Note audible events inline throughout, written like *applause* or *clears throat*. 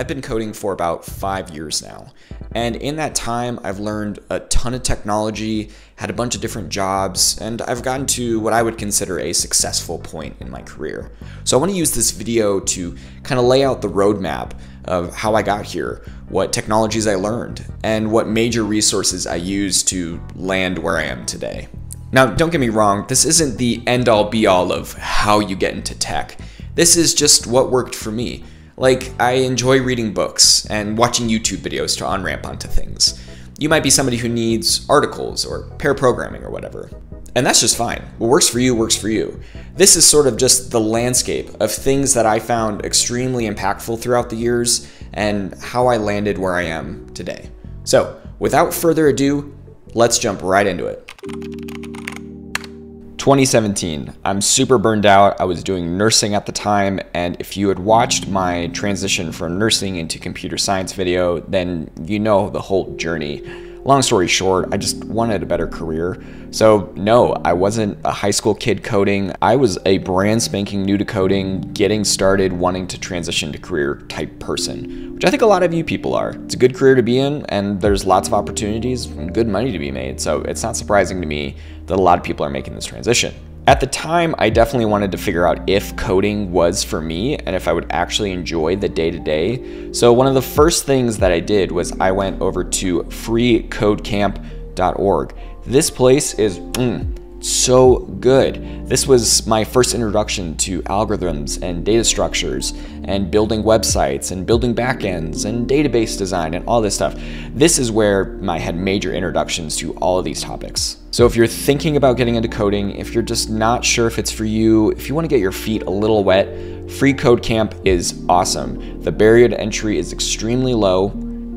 I've been coding for about five years now. And in that time, I've learned a ton of technology, had a bunch of different jobs, and I've gotten to what I would consider a successful point in my career. So I want to use this video to kind of lay out the roadmap of how I got here, what technologies I learned, and what major resources I used to land where I am today. Now, don't get me wrong, this isn't the end all be all of how you get into tech. This is just what worked for me. Like, I enjoy reading books and watching YouTube videos to on ramp onto things. You might be somebody who needs articles or pair programming or whatever. And that's just fine. What works for you works for you. This is sort of just the landscape of things that I found extremely impactful throughout the years and how I landed where I am today. So, without further ado, let's jump right into it. 2017. I'm super burned out. I was doing nursing at the time, and if you had watched my transition from nursing into computer science video, then you know the whole journey. Long story short, I just wanted a better career. So, no, I wasn't a high school kid coding. I was a brand spanking new to coding, getting started, wanting to transition to career type person, which I think a lot of you people are. It's a good career to be in, and there's lots of opportunities and good money to be made. So, it's not surprising to me that a lot of people are making this transition. At the time, I definitely wanted to figure out if coding was for me and if I would actually enjoy the day to day. So, one of the first things that I did was I went over to freecodecamp.org. This place is mm, so good. This was my first introduction to algorithms and data structures and building websites and building backends and database design and all this stuff. This is where I had major introductions to all of these topics. So if you're thinking about getting into coding, if you're just not sure if it's for you, if you want to get your feet a little wet, Free Code Camp is awesome. The barrier to entry is extremely low.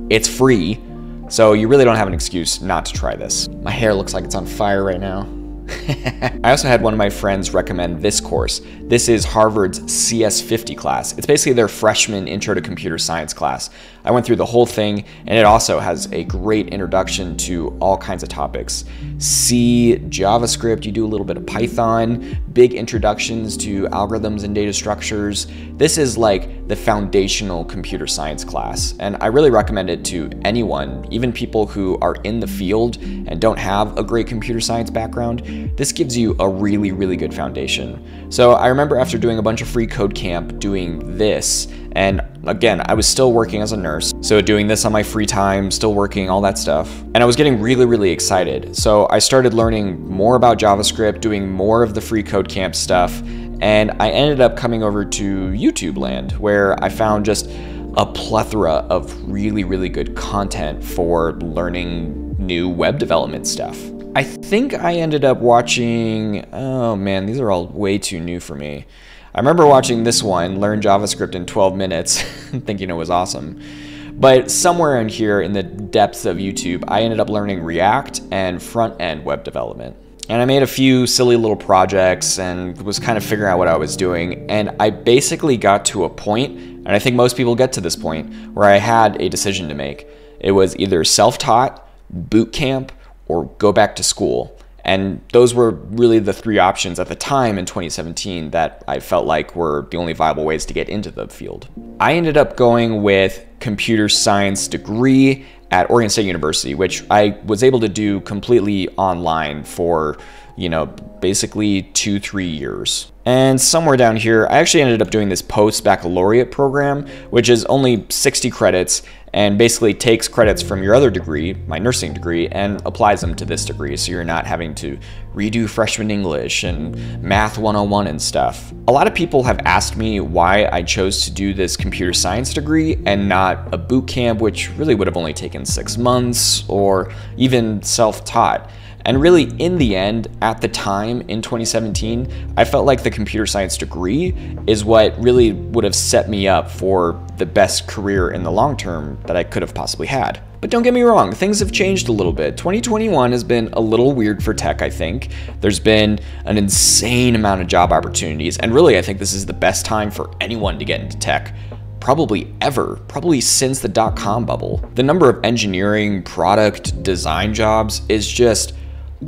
It's free. So you really don't have an excuse not to try this. My hair looks like it's on fire right now. *laughs* I also had one of my friends recommend this course. This is Harvard's CS50 class. It's basically their freshman intro to computer science class. I went through the whole thing and it also has a great introduction to all kinds of topics. C, JavaScript, you do a little bit of Python, big introductions to algorithms and data structures. This is like the foundational computer science class and I really recommend it to anyone, even people who are in the field and don't have a great computer science background this gives you a really, really good foundation. So I remember after doing a bunch of free code camp doing this, and again, I was still working as a nurse, so doing this on my free time, still working, all that stuff. And I was getting really, really excited. So I started learning more about JavaScript, doing more of the free code camp stuff, and I ended up coming over to YouTube land, where I found just a plethora of really, really good content for learning new web development stuff. I think I ended up watching, oh man, these are all way too new for me. I remember watching this one, Learn JavaScript in 12 minutes, *laughs* thinking it was awesome. But somewhere in here in the depths of YouTube, I ended up learning React and front end web development. And I made a few silly little projects and was kind of figuring out what I was doing. And I basically got to a point, and I think most people get to this point, where I had a decision to make. It was either self taught, boot camp, or go back to school. And those were really the three options at the time in 2017 that I felt like were the only viable ways to get into the field. I ended up going with computer science degree at Oregon State University, which I was able to do completely online for, you know, basically two, three years. And somewhere down here, I actually ended up doing this post baccalaureate program, which is only 60 credits and basically takes credits from your other degree, my nursing degree, and applies them to this degree so you're not having to redo freshman English and math 101 and stuff. A lot of people have asked me why I chose to do this computer science degree and not a boot camp, which really would have only taken six months or even self taught. And really, in the end, at the time in 2017, I felt like the computer science degree is what really would have set me up for the best career in the long term that I could have possibly had. But don't get me wrong, things have changed a little bit. 2021 has been a little weird for tech, I think. There's been an insane amount of job opportunities, and really, I think this is the best time for anyone to get into tech probably ever, probably since the dot com bubble. The number of engineering, product, design jobs is just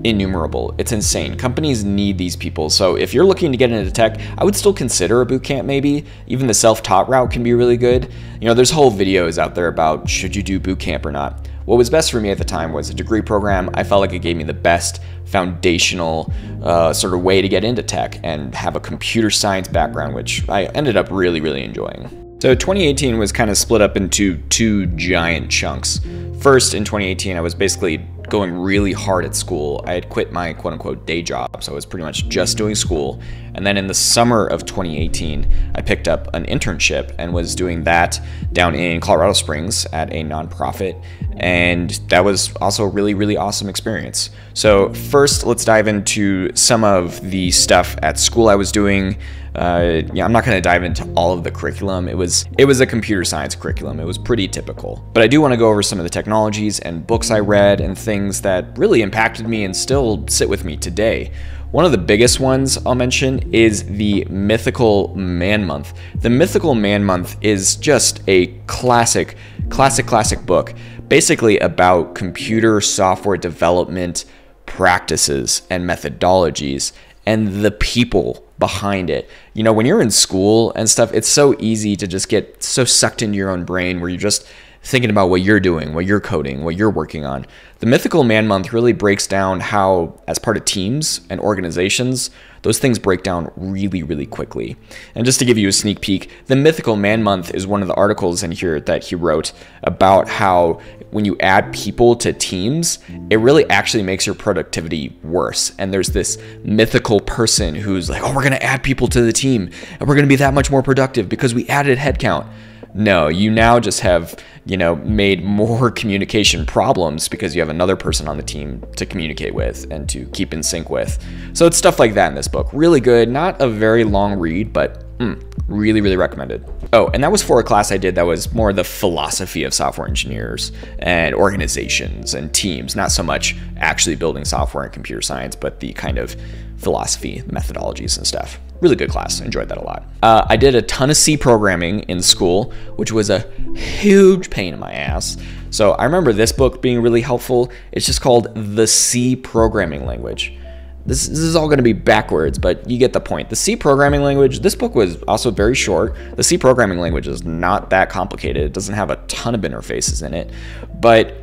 innumerable. It's insane. Companies need these people. So if you're looking to get into tech, I would still consider a boot camp maybe. Even the self-taught route can be really good. You know, there's whole videos out there about should you do boot camp or not. What was best for me at the time was a degree program. I felt like it gave me the best foundational uh, sort of way to get into tech and have a computer science background, which I ended up really, really enjoying. So 2018 was kind of split up into two giant chunks. First, in 2018, I was basically going really hard at school. I had quit my quote unquote day job, so I was pretty much just doing school. And then in the summer of 2018, I picked up an internship and was doing that down in Colorado Springs at a nonprofit. And that was also a really, really awesome experience. So, first, let's dive into some of the stuff at school I was doing. Uh, yeah, I'm not going to dive into all of the curriculum. It was it was a computer science curriculum. It was pretty typical. But I do want to go over some of the technologies and books I read and things that really impacted me and still sit with me today. One of the biggest ones I'll mention is the Mythical Man Month. The Mythical Man Month is just a classic, classic, classic book, basically about computer software development practices and methodologies and the people behind it. You know, when you're in school and stuff, it's so easy to just get so sucked into your own brain where you're just thinking about what you're doing, what you're coding, what you're working on. The Mythical Man Month really breaks down how, as part of teams and organizations, those things break down really, really quickly. And just to give you a sneak peek, the Mythical Man Month is one of the articles in here that he wrote about how when you add people to teams, it really actually makes your productivity worse. And there's this mythical person who's like, oh, we're going to add people to the team and we're going to be that much more productive because we added headcount. No, you now just have, you know, made more *laughs* communication problems because you have another person on the team to communicate with and to keep in sync with. So it's stuff like that in this book. Really good, not a very long read, but mm, really, really recommended. Oh, and that was for a class I did that was more the philosophy of software engineers and organizations and teams, not so much actually building software and computer science, but the kind of philosophy, methodologies, and stuff really good class. Enjoyed that a lot. Uh, I did a ton of C programming in school, which was a huge pain in my ass. So I remember this book being really helpful. It's just called The C Programming Language. This, this is all going to be backwards, but you get the point. The C programming language, this book was also very short. The C programming language is not that complicated. It doesn't have a ton of interfaces in it, but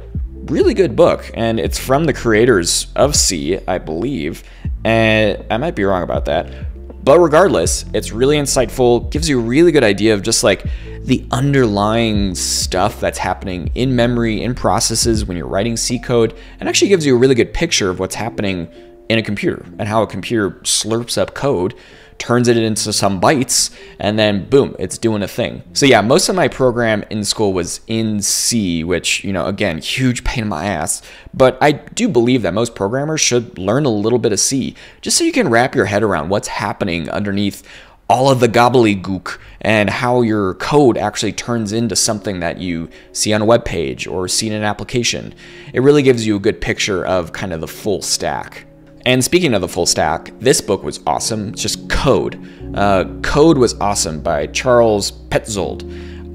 really good book. And it's from the creators of C, I believe. And I might be wrong about that. But regardless, it's really insightful, gives you a really good idea of just like the underlying stuff that's happening in memory, in processes when you're writing C code, and actually gives you a really good picture of what's happening in a computer and how a computer slurps up code turns it into some bytes, and then boom, it's doing a thing. So yeah, most of my program in school was in C, which, you know, again, huge pain in my ass. But I do believe that most programmers should learn a little bit of C, just so you can wrap your head around what's happening underneath all of the gobbledygook and how your code actually turns into something that you see on a web page or see in an application. It really gives you a good picture of kind of the full stack. And speaking of the full stack, this book was awesome. It's just Code. Uh, Code was awesome by Charles Petzold.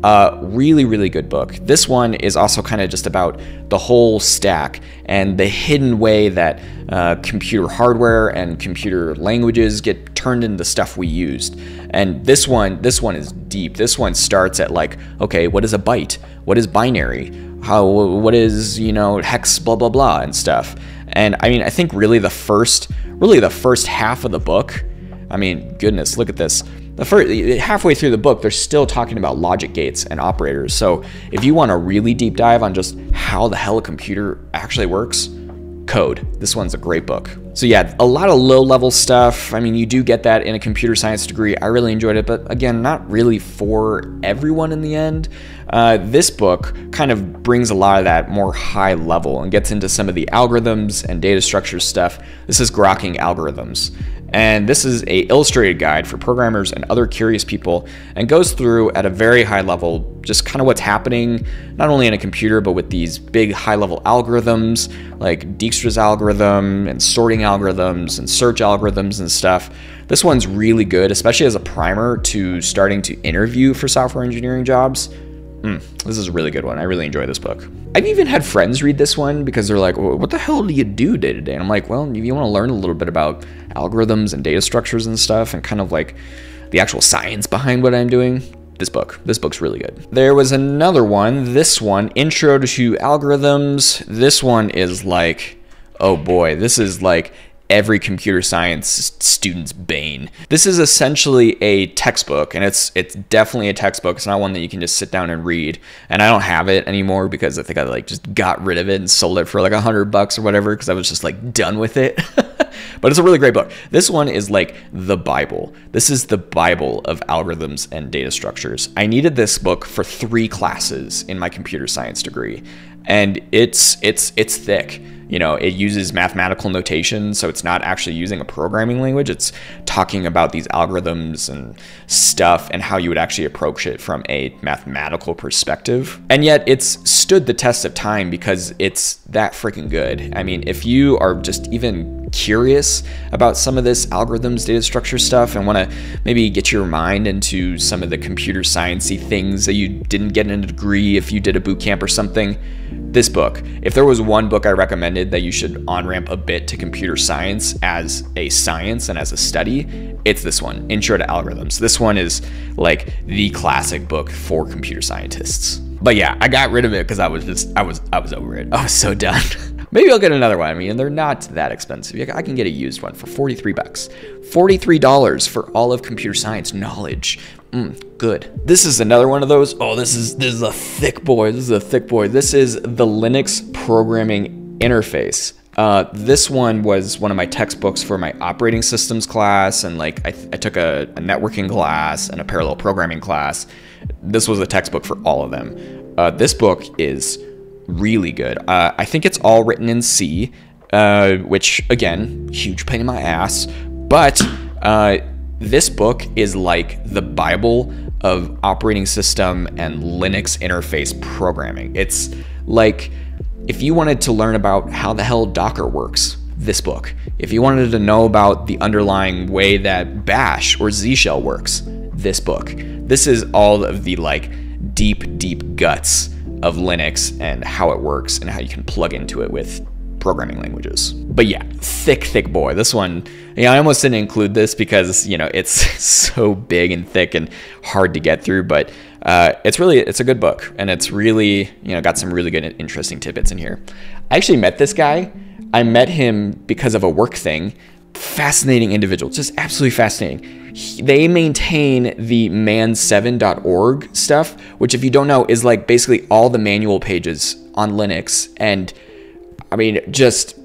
Uh, really, really good book. This one is also kind of just about the whole stack and the hidden way that uh, computer hardware and computer languages get turned into stuff we used. And this one, this one is deep. This one starts at like, okay, what is a byte? What is binary? How? What is you know hex? Blah blah blah and stuff. And I mean, I think really the first, really the first half of the book, I mean, goodness, look at this. The first halfway through the book, they're still talking about logic gates and operators. So if you want a really deep dive on just how the hell a computer actually works, Code. This one's a great book. So yeah, a lot of low level stuff. I mean, you do get that in a computer science degree. I really enjoyed it, but again, not really for everyone in the end. Uh, this book kind of brings a lot of that more high level and gets into some of the algorithms and data structure stuff. This is grokking algorithms. And this is a illustrated guide for programmers and other curious people and goes through at a very high level just kind of what's happening not only in a computer but with these big high level algorithms like Dijkstra's algorithm and sorting algorithms and search algorithms and stuff. This one's really good, especially as a primer to starting to interview for software engineering jobs. Mm, this is a really good one. I really enjoy this book. I've even had friends read this one because they're like, well, what the hell do you do day to day? And I'm like, well, you want to learn a little bit about algorithms and data structures and stuff and kind of like the actual science behind what I'm doing, this book. This book's really good. There was another one, this one, Intro to Algorithms. This one is like, oh boy, this is like every computer science student's bane. This is essentially a textbook and it's it's definitely a textbook. It's not one that you can just sit down and read. And I don't have it anymore because I think I like just got rid of it and sold it for like a hundred bucks or whatever because I was just like done with it. *laughs* but it's a really great book. This one is like the Bible. This is the Bible of algorithms and data structures. I needed this book for three classes in my computer science degree. And it's it's it's thick you know, it uses mathematical notation, so it's not actually using a programming language. It's talking about these algorithms and stuff and how you would actually approach it from a mathematical perspective. And yet it's stood the test of time because it's that freaking good. I mean, if you are just even curious about some of this algorithms, data structure stuff, and want to maybe get your mind into some of the computer sciencey things that you didn't get in a degree if you did a boot camp or something, this book. If there was one book I recommended that you should on ramp a bit to computer science as a science and as a study, it's this one, Intro to Algorithms. This one is like the classic book for computer scientists. But yeah, I got rid of it because I was just I was I was over it. I was so done. *laughs* Maybe I'll get another one. I mean, they're not that expensive. I can get a used one for 43 bucks. $43 for all of computer science knowledge. Mm, good. This is another one of those. Oh, this is this is a thick boy. This is a thick boy. This is the Linux programming interface. Uh, this one was one of my textbooks for my operating systems class, and like I, I took a, a, networking class and a parallel programming class. This was a textbook for all of them. Uh, this book is really good. Uh, I think it's all written in C, uh, which again, huge pain in my ass. But uh, this book is like the Bible of operating system and Linux interface programming. It's like if you wanted to learn about how the hell Docker works, this book. If you wanted to know about the underlying way that Bash or Z Shell works, this book. This is all of the like deep, deep guts of Linux and how it works and how you can plug into it with programming languages. But yeah, thick, thick boy. This one, yeah, I almost didn't include this because, you know, it's *laughs* so big and thick and hard to get through, but uh, it's really, it's a good book and it's really, you know, got some really good, interesting tidbits in here. I actually met this guy. I met him because of a work thing. Fascinating individual, just absolutely fascinating they maintain the man7.org stuff, which, if you don't know, is like basically all the manual pages on Linux. And I mean, just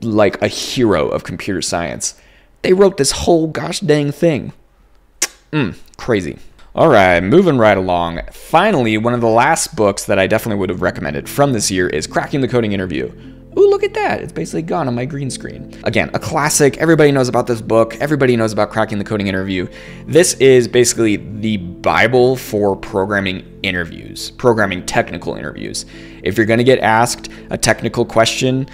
like a hero of computer science. They wrote this whole gosh dang thing. Mm, crazy. All right, moving right along. Finally, one of the last books that I definitely would have recommended from this year is Cracking the Coding Interview. Ooh, look at that. It's basically gone on my green screen. Again, a classic. Everybody knows about this book. Everybody knows about cracking the coding interview. This is basically the Bible for programming interviews, programming technical interviews. If you're going to get asked a technical question,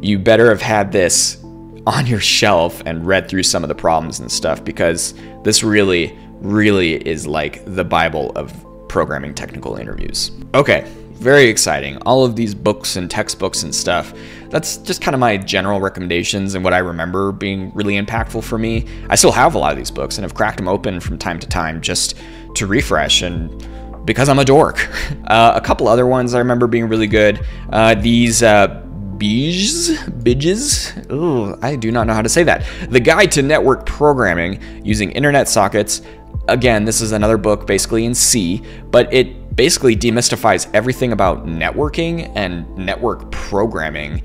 you better have had this on your shelf and read through some of the problems and stuff because this really, really is like the Bible of programming technical interviews. Okay, very exciting. All of these books and textbooks and stuff. That's just kind of my general recommendations and what I remember being really impactful for me. I still have a lot of these books and have cracked them open from time to time just to refresh and because I'm a dork. *laughs* Uh, a couple other ones I remember being really good. Uh, these uh, Biges, Bidges. Ooh, I do not know how to say that. The Guide to Network Programming Using Internet Sockets. Again, this is another book basically in C, but it basically demystifies everything about networking and network programming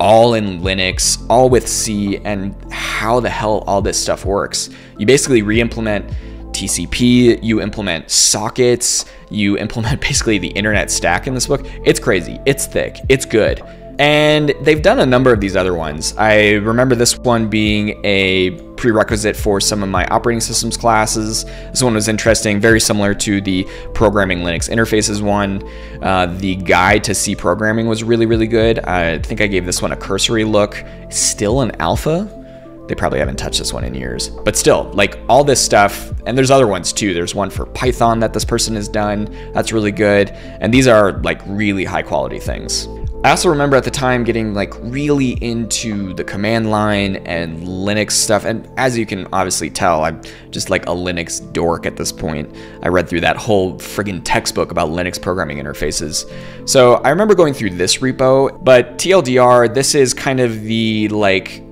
all in Linux, all with C, and how the hell all this stuff works. You basically re implement TCP, you implement sockets, you implement *laughs* basically the internet stack in this book. It's crazy, it's thick, it's good. And they've done a number of these other ones. I remember this one being a prerequisite for some of my operating systems classes. This one was interesting, very similar to the programming Linux interfaces one. Uh, the guide to C programming was really, really good. I think I gave this one a cursory look. Still an alpha. they probably haven't touched this one in years. But still, like all this stuff, and there's other ones too. There's one for Python that this person has done. That's really good. And these are like really high quality things. I also remember at the time getting like really into the command line and Linux stuff. And as you can obviously tell, I'm just like a Linux dork at this point. I read through that whole friggin' textbook about Linux programming interfaces. So I remember going through this repo, but TLDR, this is kind of the like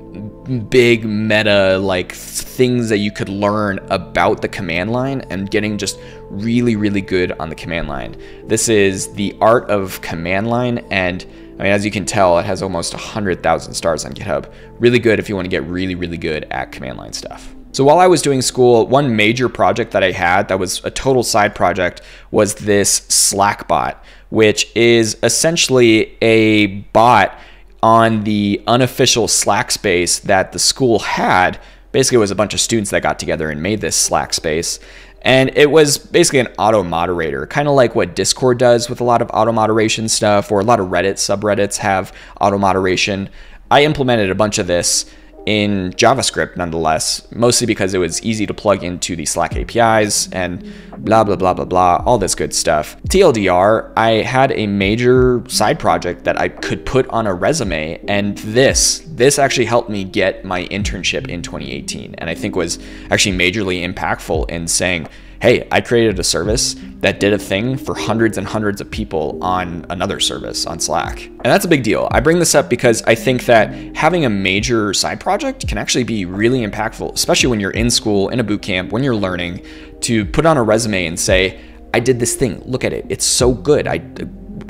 big meta like things that you could learn about the command line and getting just really really good on the command line. This is the art of command line and I mean as you can tell it has almost 100,000 stars on GitHub. Really good if you want to get really really good at command line stuff. So while I was doing school, one major project that I had that was a total side project was this Slack bot, which is essentially a bot on the unofficial Slack space that the school had. Basically, it was a bunch of students that got together and made this Slack space. And it was basically an auto moderator, kind of like what Discord does with a lot of auto moderation stuff, or a lot of Reddit subreddits have auto moderation. I implemented a bunch of this in JavaScript nonetheless, mostly because it was easy to plug into the Slack APIs and blah, blah, blah, blah, blah, all this good stuff. TLDR, I had a major side project that I could put on a resume, and this, this actually helped me get my internship in 2018, and I think was actually majorly impactful in saying, hey, I created a service that did a thing for hundreds and hundreds of people on another service on Slack. And that's a big deal. I bring this up because I think that having a major side project can actually be really impactful, especially when you're in school, in a boot camp, when you're learning, to put on a resume and say, I did this thing. Look at it. It's so good. I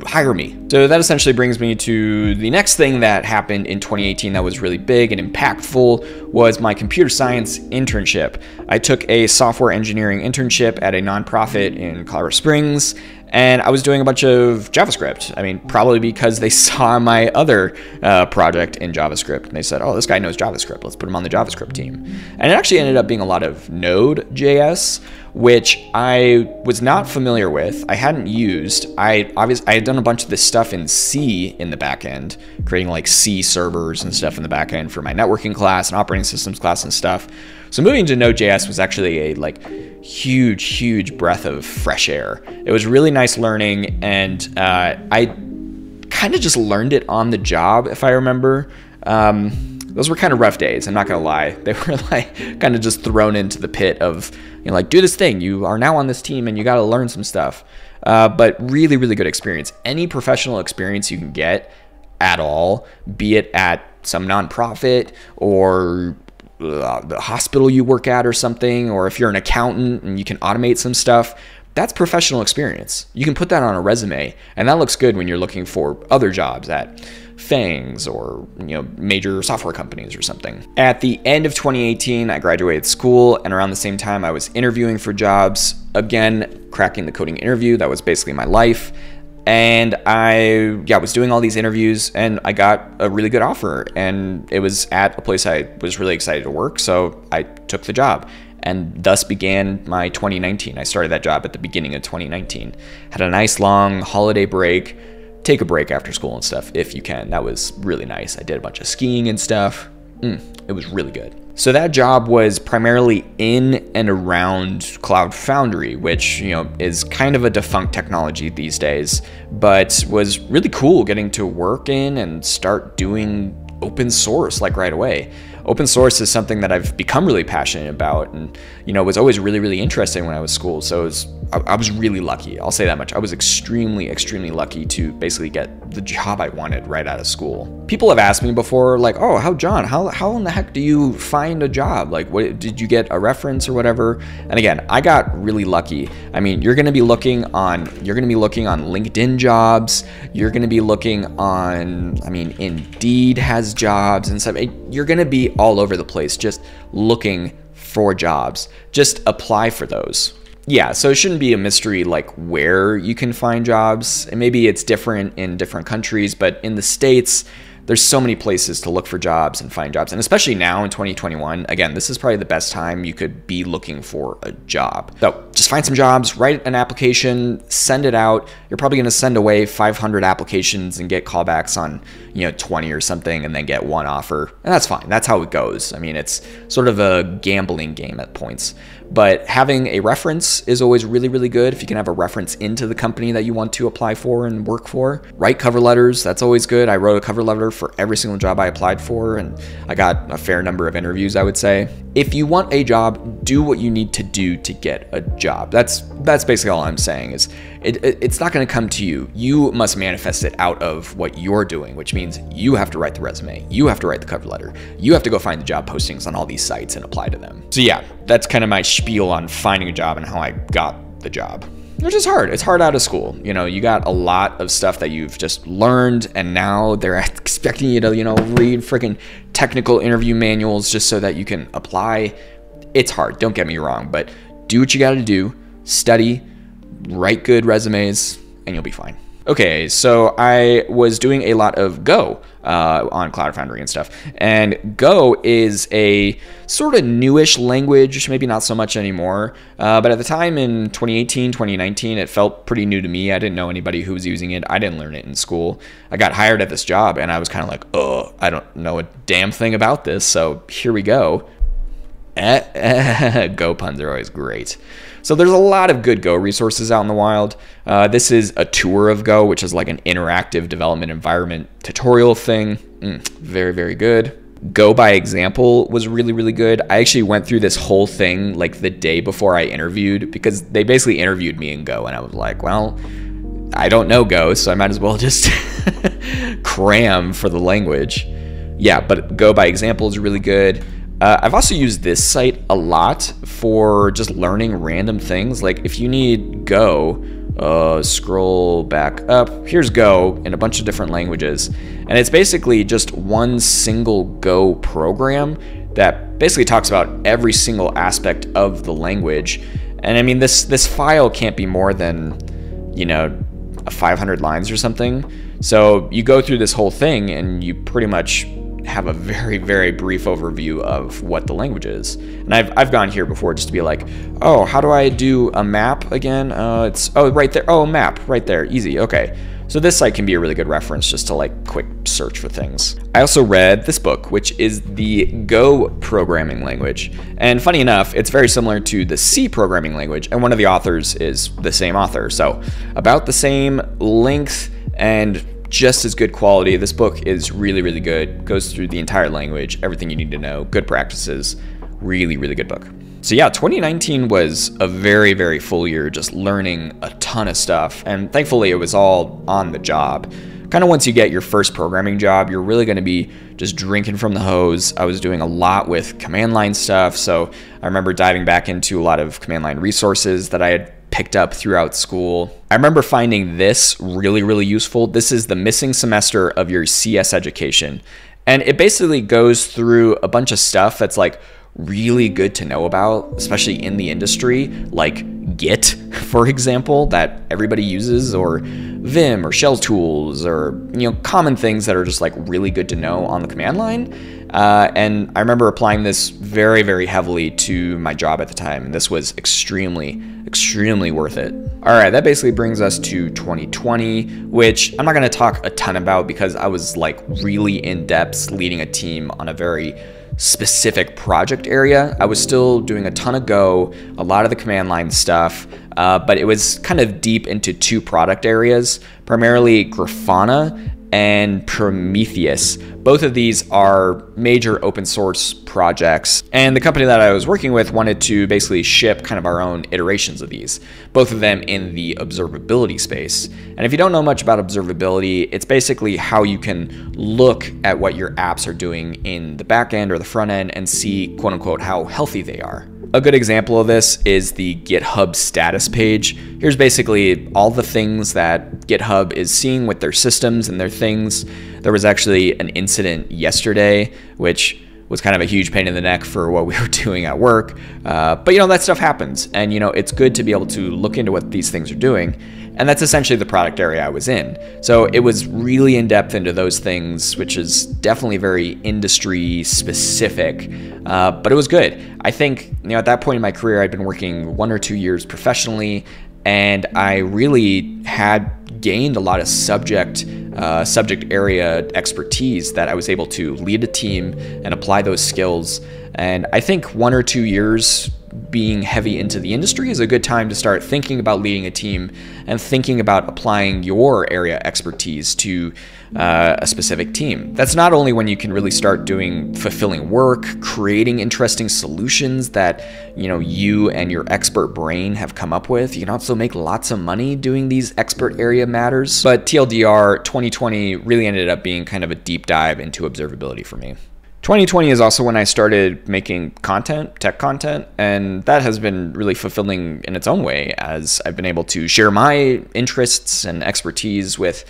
hire me. So that essentially brings me to the next thing that happened in 2018 that was really big and impactful was my computer science internship. I took a software engineering internship at a nonprofit in Colorado Springs and I was doing a bunch of JavaScript. I mean, probably because they *laughs* saw my other uh, project in JavaScript. And they said, oh, this guy knows JavaScript. Let's put him on the JavaScript team. And it actually ended up being a lot of Node.js, which I was not familiar with. I hadn't used. I obviously I had done a bunch of this stuff in C in the backend, creating like C servers and stuff in the backend for my networking class and operating systems class and stuff. So moving to Node.js was actually a like huge, huge breath of fresh air. It was really nice learning, and uh, I kind of just learned it on the job, if I remember. Um, those were kind of rough days. I'm not gonna lie. *laughs* They were like kind of just thrown into the pit of you know like do this thing. You are now on this team and you got to learn some stuff. Uh, but really, really good experience. Any professional experience you can get at all, be it at some nonprofit or uh, the hospital you work at or something, or if you're an accountant and you can automate some stuff, that's professional experience. You can put that on a resume, and that looks good when you're looking for other jobs at FANGs or you know major software companies or something. At the end of 2018, I graduated school, and around the same time, I was interviewing for jobs. Again, cracking the coding interview. That was basically my life. And I yeah was doing all these interviews, and I got a really good offer, and it was at a place I was really excited to work, so I took the job and thus began my 2019. I started that job at the beginning of 2019. Had a nice long holiday break take a break after school and stuff if you can. That was really nice. I did a bunch of skiing and stuff. Mm, it was really good. So that job was primarily in and around Cloud Foundry, which, you know, is kind of a defunct technology these days, but was really cool getting to work in and start doing open source like right away open source is something that I've become really passionate about and, you know, was always really, really interesting when I was school. So it was, I, I was really lucky. I'll say that much. I was extremely, extremely lucky to basically get the job I wanted right out of school. People have asked me before, like, oh, how, John, how, how in the heck do you find a job? Like, what, did you get a reference or whatever? And again, I got really lucky. I mean, you're going to be looking on, you're going to be looking on LinkedIn jobs. You're going to be looking on, I mean, Indeed has jobs and stuff. You're going to be all over the place just looking for jobs. Just apply for those. Yeah, so it shouldn't be a mystery like where you can find jobs. And maybe it's different in different countries, but in the States, there's so many places to look for jobs and find jobs. And especially now in 2021, again, this is probably the best time you could be looking for a job. So just find some jobs, write an application, send it out. You're probably going to send away 500 applications and get callbacks on, you know, 20 or something and then get one offer. And that's fine. That's how it goes. I mean, it's sort of a gambling game at points. But having a reference is always really, really good if you can have a reference into the company that you want to apply for and work for. Write cover letters, that's always good. I wrote a cover letter for every single job I applied for, and I got a fair number of interviews, I would say. If you want a job, do what you need to do to get a job. That's that's basically all I'm saying is it, it, it's not going to come to you. You must manifest it out of what you're doing, which means you have to write the resume, you have to write the cover letter, you have to go find the job postings on all these sites and apply to them. So yeah, that's kind of my spiel on finding a job and how I got the job. Which is hard. It's hard out of school. You know, you got a lot of stuff that you've just learned, and now they're *laughs* expecting you to, you know, read freaking technical interview manuals just so that you can apply. It's hard. Don't get me wrong, but do what you got to do. Study, write good resumes, and you'll be fine. Okay, so I was doing a lot of Go uh, on Cloud Foundry and stuff. And Go is a sort of newish language, maybe not so much anymore. Uh, but at the time in 2018, 2019, it felt pretty new to me. I didn't know anybody who was using it. I didn't learn it in school. I got hired at this job and I was kind of like, oh, I don't know a damn thing about this. So here we go. Eh, eh, *laughs* Go puns are always great. So there's a lot of good Go resources out in the wild. Uh, this is a tour of Go, which is like an interactive development environment tutorial thing. Mm, very, very good. Go by example was really, really good. I actually went through this whole thing like the day before I interviewed because they basically interviewed me in Go, and I was like, well, I don't know Go, so I might as well *laughs* just cram for the language. Yeah, but Go by example is really good. Uh, I've also used this site a lot for just learning random things. Like if you need Go, uh, scroll back up. Here's Go in a bunch of different languages. And it's basically just one single Go program that basically talks about every single aspect of the language. And I mean, this, this file can't be more than, you know, 500 lines or something. So you go through this whole thing and you pretty much have a very, very brief overview of what the language is. And I've, I've gone here before just to be like, oh, how do I do a map again? Uh, it's, oh, right there. Oh, map, right there. Easy. Okay. So this site can be a really good reference just to like quick search for things. I also read this book, which is the Go programming language. And funny enough, it's very similar to the C programming language, and one of the authors is the same author. So about the same length and just as good quality. This book is really, really good. Goes through the entire language, everything you need to know, good practices. Really, really good book. So yeah, 2019 was a very, very full year, just learning a ton of stuff. And thankfully, it was all on the job. Kind of once you get your first programming job, you're really going to be just drinking from the hose. I was doing a lot with command line stuff. So I remember diving back into a lot of command line resources that I had picked up throughout school. I remember finding this really, really useful. This is the missing semester of your CS education. And it basically goes through a bunch of stuff that's like really good to know about, especially in the industry, like Git, *laughs* for example, that everybody uses, or Vim or shell tools, or you know, common things that are just like really good to know on the command line. Uh, and I remember applying this very, very heavily to my job at the time. And this was extremely, extremely worth it. All right, that basically brings us to 2020, which I'm not going to talk a ton about because I was like really in depth leading a team on a very specific project area. I was still doing a ton of Go, a lot of the command line stuff, uh, but it was kind of deep into two product areas, primarily Grafana and Prometheus. Both of these are major open source projects, and the company that I was working with wanted to basically ship kind of our own iterations of these, both of them in the observability space. And if you don't know much about observability, it's basically how you can look at what your apps are doing in the back end or the front end and see, quote unquote, how healthy they are. A good example of this is the GitHub status page. Here's basically all the things that GitHub is seeing with their systems and their things. There was actually an incident yesterday, which was kind of a huge pain in the neck for what we were *laughs* doing at work. Uh, but you know, that stuff happens. And you know, it's good to be able to look into what these things are doing. And that's essentially the product area I was in. So it was really in depth into those things, which is definitely very industry specific, uh, but it was good. I think, you know, at that point in my career, I'd been working one or two years professionally, and I really had gained a lot of subject uh, subject area expertise that I was able to lead a team and apply those skills. And I think one or two years being heavy into the industry is a good time to start thinking about leading a team and thinking about applying your area expertise to uh, a specific team. That's not only when you can really start doing fulfilling work, creating interesting solutions that you know you and your expert brain have come up with. You can also make lots of money doing these expert area matters. But TLDR 2020 really ended up being kind of a deep dive into observability for me. 2020 is also when I started making content, tech content, and that has been really fulfilling in its own way as I've been able to share my interests and expertise with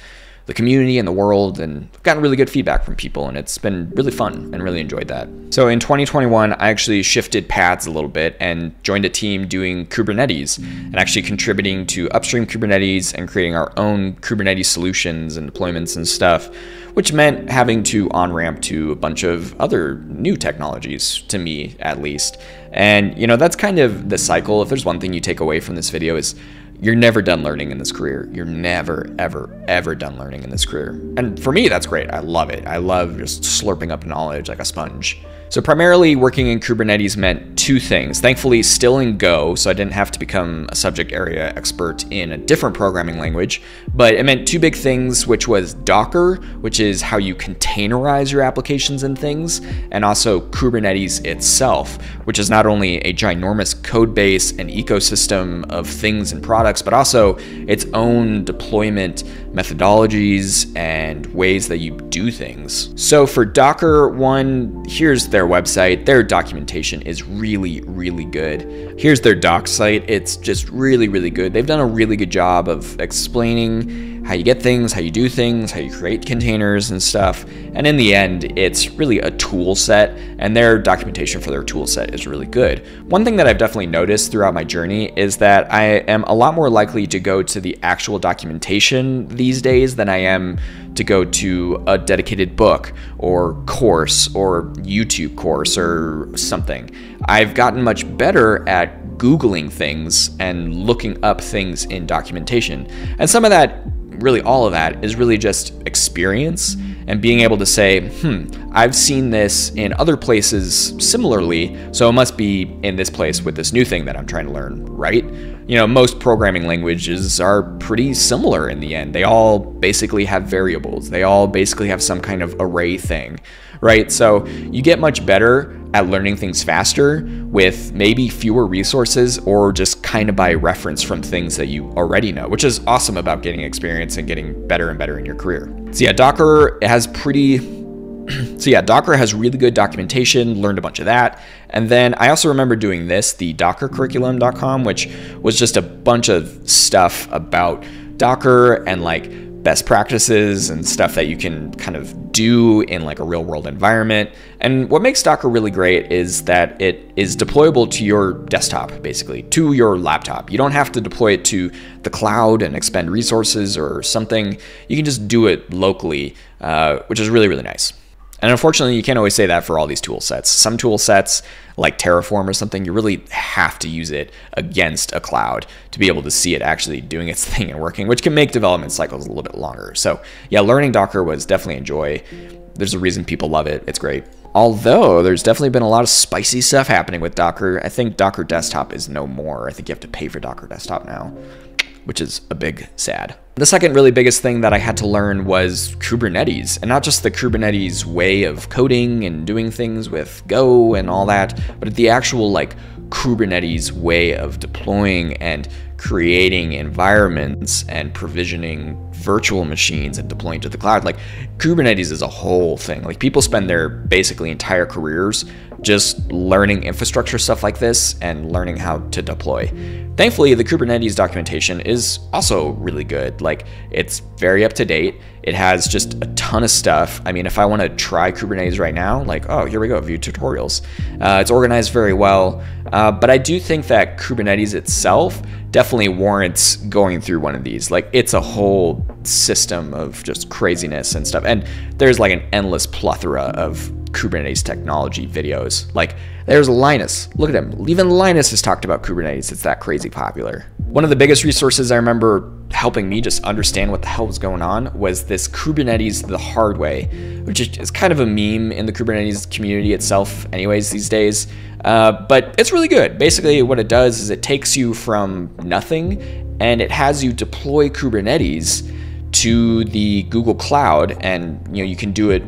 the community and the world and gotten really good feedback from people and it's been really fun and really enjoyed that. So in 2021, I actually shifted paths a little bit and joined a team doing Kubernetes and actually contributing to upstream Kubernetes and creating our own Kubernetes solutions and deployments and stuff, which meant having to on ramp to a bunch of other new technologies to me at least. And you know, that's kind of the cycle. If there's one thing you take away from this video is you're never done learning in this career. You're never, ever, ever done learning in this career. And for me, that's great. I love it. I love just slurping up knowledge like a sponge. So primarily working in Kubernetes meant two things. Thankfully, still in Go, so I didn't have to become a subject area expert in a different programming language, but it meant two big things, which was Docker, which is how you containerize your applications and things, and also Kubernetes itself, which is not only a ginormous code base and ecosystem of things and products, but also its own deployment methodologies and ways that you do things. So for Docker, one, here's their website. Their documentation is really, really good. Here's their doc site. It's just really, really good. They've done a really good job of explaining how you get things, how you do things, how you create containers and stuff. And in the end, it's really a tool set, and their documentation for their tool set is really good. One thing that I've definitely noticed throughout my journey is that I am a lot more likely to go to the actual documentation these days than I am to go to a dedicated book or course or YouTube course or something. I've gotten much better at Googling things and looking up things in documentation. And some of that really all of that is really just experience and being able to say, hmm, I've seen this in other places similarly, so it must be in this place with this new thing that I'm trying to learn, right? You know, most programming languages are pretty similar in the end. They all basically have variables, they all basically have some kind of array thing, right? So you get much better at learning things faster with maybe fewer resources or just kind of by reference from things that you already know, which is awesome about getting experience and getting better and better in your career. So yeah, Docker has pretty *clears throat* so yeah, Docker has really good documentation, learned a bunch of that. And then I also remember doing this, the dockercurriculum.com, which was just a bunch of stuff about Docker and like best practices and stuff that you can kind of do in like a real world environment. And what makes Docker really great is that it is deployable to your desktop, basically, to your laptop. You don't have to deploy it to the cloud and expend resources or something. You can just do it locally, uh, which is really, really nice. And unfortunately, you can't always say that for all these tool sets. Some tool sets, like Terraform or something, you really have to use it against a cloud to be able to see it actually doing its *laughs* thing and working, which can make development cycles a little bit longer. So, yeah, learning Docker was definitely a joy. There's a reason people love it. It's great. Although there's definitely been a lot of spicy stuff happening with Docker. I think Docker Desktop is no more. I think you have to pay for Docker Desktop now which is a big sad. The second really biggest thing that I had to learn was Kubernetes, and not just the Kubernetes way of coding and doing things with Go and all that, but the actual like Kubernetes way of deploying and creating environments and provisioning virtual machines and deploying to the cloud. Like Kubernetes is a whole thing. Like people spend their basically entire careers just learning infrastructure stuff like this and learning how to deploy. Thankfully, the Kubernetes documentation is also really good. Like, it's very up to date. It has just a ton of stuff. I mean, if I want to try Kubernetes right now, like, oh, here we go, view tutorials. Uh, it's organized very well. Uh, but I do think that Kubernetes itself definitely warrants going through one of these. Like, it's a whole system of just craziness and stuff. And there's like an endless plethora of Kubernetes technology videos. Like, there's Linus. Look at him. Even Linus has talked about Kubernetes. It's that crazy popular. One of the biggest resources I remember helping me just understand what the hell was going on was this Kubernetes the hard way, which is kind of a meme in the Kubernetes community itself, anyways, these days. Uh, but it's really good. Basically, what it does is it takes you from nothing and it has you deploy Kubernetes to the Google Cloud, and you know you can do it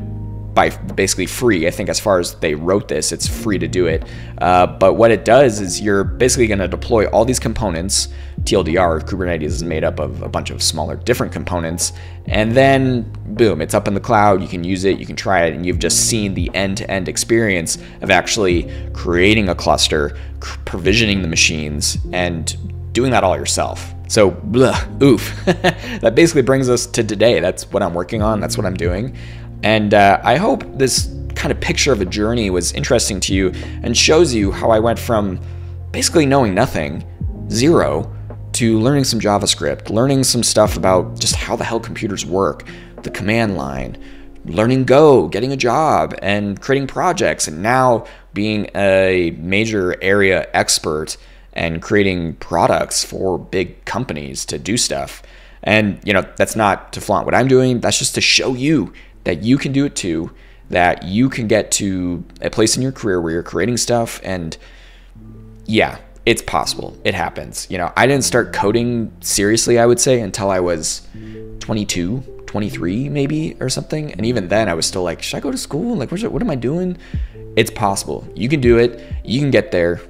by basically free. I think as far as they wrote this, it's free to do it. Uh, but what it does is you're basically going to deploy all these components. TLDR, Kubernetes is made up of a bunch of smaller different components. And then, boom, it's up in the cloud. You can use it, you can try it, and you've just seen the end to end experience of actually creating a cluster, provisioning the machines, and doing that all yourself. So, blah, oof. *laughs* that basically brings us to today. That's what I'm working on, that's what I'm doing. And uh, I hope this kind of picture of a journey was interesting to you and shows you how I went from basically knowing nothing, zero, to learning some JavaScript, learning some stuff about just how the hell computers work, the command line, learning Go, getting a job, and creating projects, and now being a major area expert and creating products for big companies to do stuff. And, you know, that's not to flaunt what I'm doing, that's just to show you that you can do it too, that you can get to a place in your career where you're creating stuff and yeah, it's possible. It happens. You know, I didn't start coding seriously, I would say, until I was 22, 23 maybe or something. And even then I was still like, should I go to school? Like, what am I doing? It's possible. You can do it. You can get there.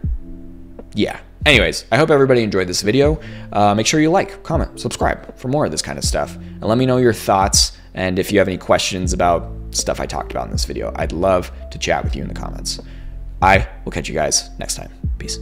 Yeah. Anyways, I hope everybody enjoyed this video. Uh, make sure you like, comment, subscribe for more of this kind of stuff. And let me know your thoughts and if you have any questions about stuff I talked about in this video, I'd love to chat with you in the comments. I will catch you guys next time. Peace.